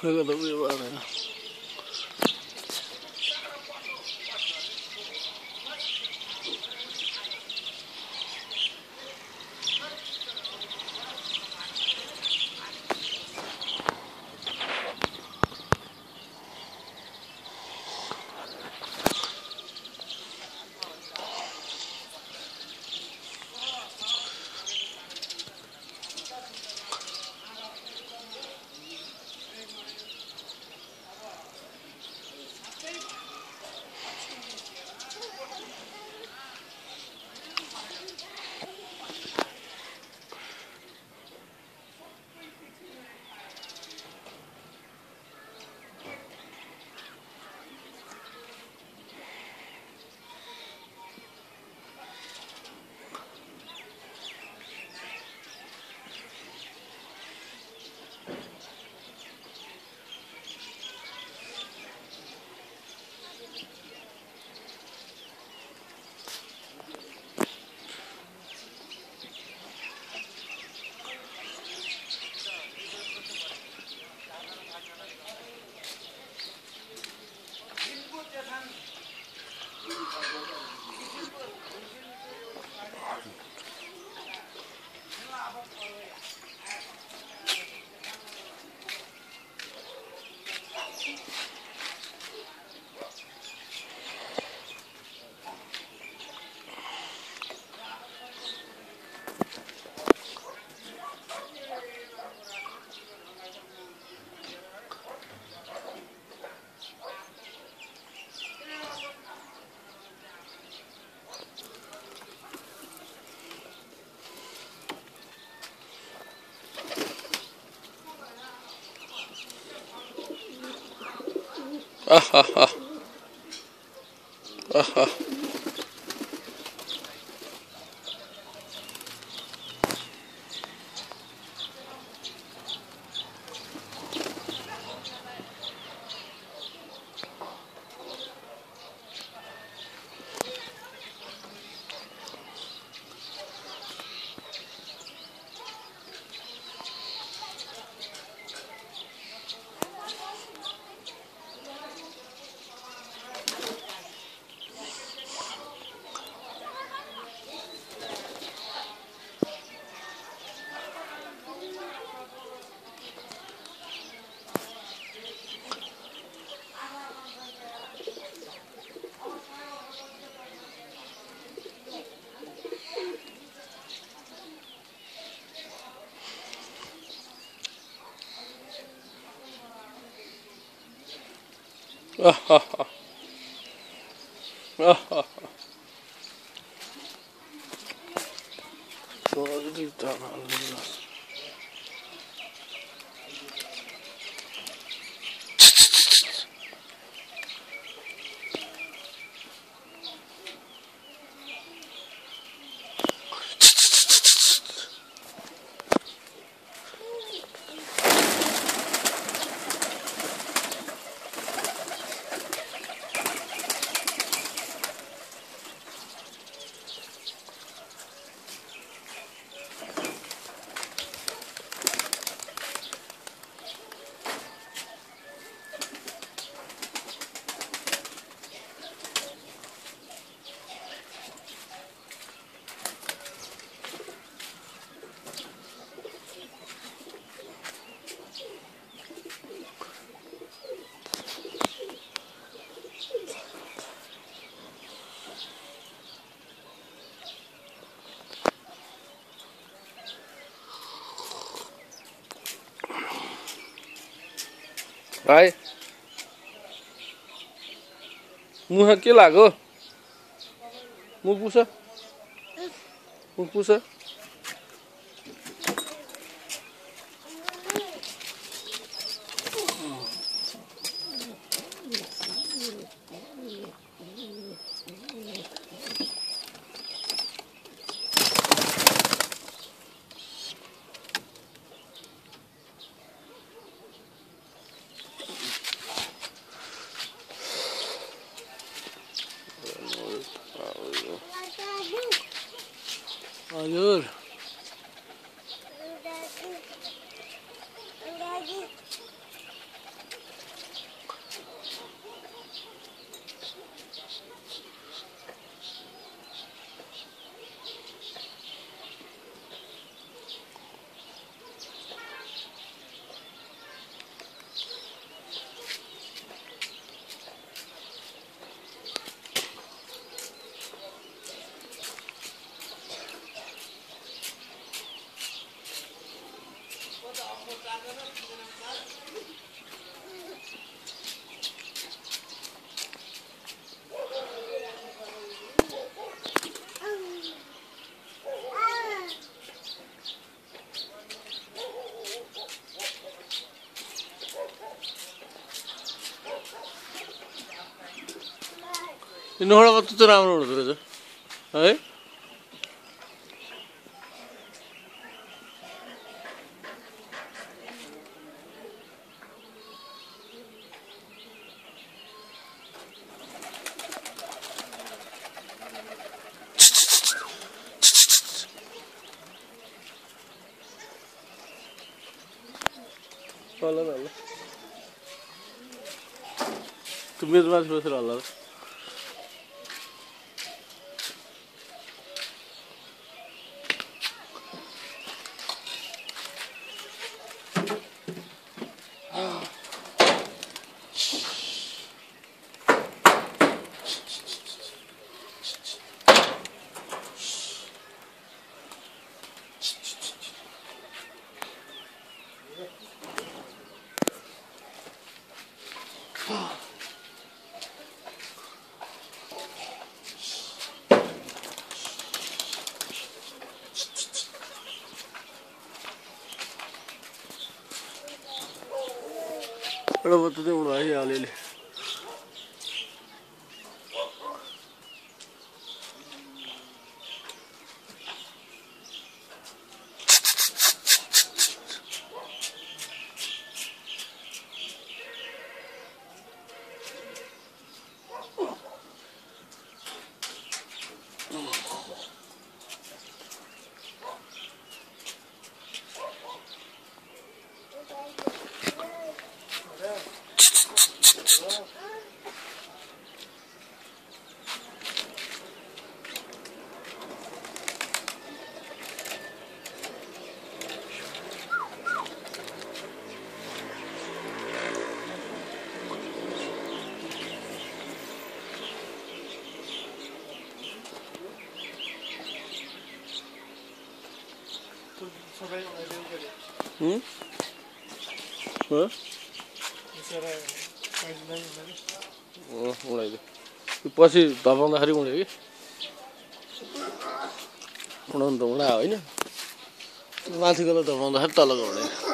Pero lo. Ah ah. Ah ah. Ah Doğru bir tane alacağız. भाइ। मुख के लाग्यो? मुख पुछ मुख पुछ Hayır. नोडा चाहिँ राम्रो हुँदो रहेछ है होला होला तू मेरो माथि Araba da oraya alalım. उडो उडाइदियो पछि धपाउँदाखेरि उड्यो कि उडाउनु त उडा होइन माथिकोलाई धपाउँदाखेरि तलको उड्यो